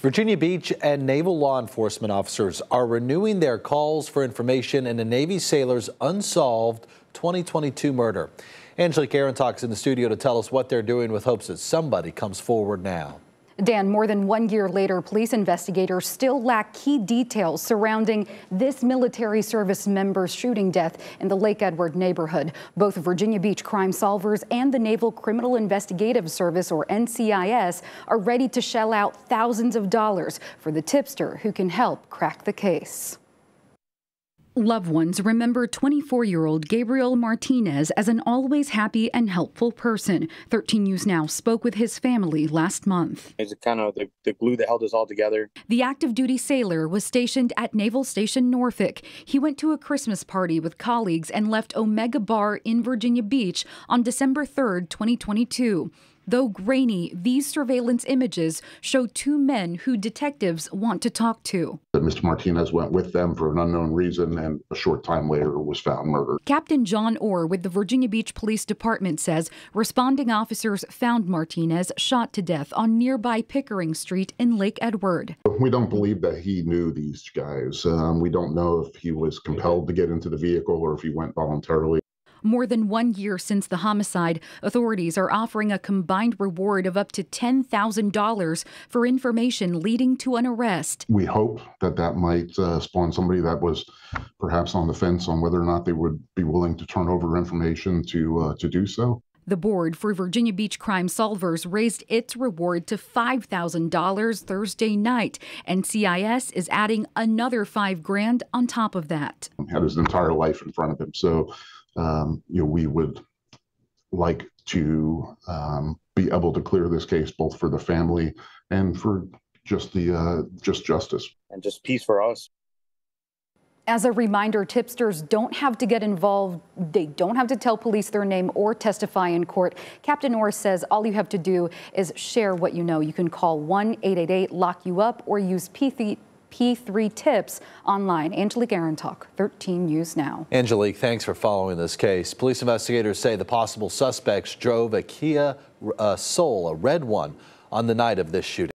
Virginia Beach and naval law enforcement officers are renewing their calls for information in a Navy sailor's unsolved 2022 murder. Angelique Arintok talks in the studio to tell us what they're doing with hopes that somebody comes forward now. Dan, more than one year later, police investigators still lack key details surrounding this military service member's shooting death in the Lake Edward neighborhood. Both Virginia Beach crime solvers and the Naval Criminal Investigative Service, or NCIS, are ready to shell out thousands of dollars for the tipster who can help crack the case. Loved ones remember 24 year old Gabriel Martinez as an always happy and helpful person. 13 News Now spoke with his family last month. It's kind of the, the glue that held us all together. The active duty sailor was stationed at Naval Station Norfolk. He went to a Christmas party with colleagues and left Omega Bar in Virginia Beach on December 3, 2022. Though grainy, these surveillance images show two men who detectives want to talk to. Mr. Martinez went with them for an unknown reason and a short time later was found murdered. Captain John Orr with the Virginia Beach Police Department says responding officers found Martinez shot to death on nearby Pickering Street in Lake Edward. We don't believe that he knew these guys. Um, we don't know if he was compelled to get into the vehicle or if he went voluntarily. More than one year since the homicide, authorities are offering a combined reward of up to $10,000 for information leading to an arrest. We hope that that might uh, spawn somebody that was perhaps on the fence on whether or not they would be willing to turn over information to uh, to do so. The board for Virginia Beach Crime Solvers raised its reward to $5,000 Thursday night. NCIS is adding another 5 grand on top of that. He had his entire life in front of him. So um, you know, we would like to um, be able to clear this case both for the family and for just the uh, just justice and just peace for us. As a reminder, tipsters don't have to get involved. They don't have to tell police their name or testify in court. Captain Norris says all you have to do is share what you know. You can call 1 888 Lock You Up or use P3 P3 tips online. Angelique Arintok, 13 News Now. Angelique, thanks for following this case. Police investigators say the possible suspects drove a Kia uh, Soul, a red one, on the night of this shooting.